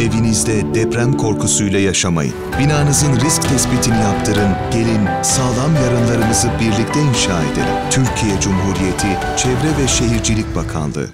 Evinizde deprem korkusuyla yaşamayın. Binanızın risk tespitini yaptırın, gelin sağlam yarınlarımızı birlikte inşa edelim. Türkiye Cumhuriyeti Çevre ve Şehircilik Bakanlığı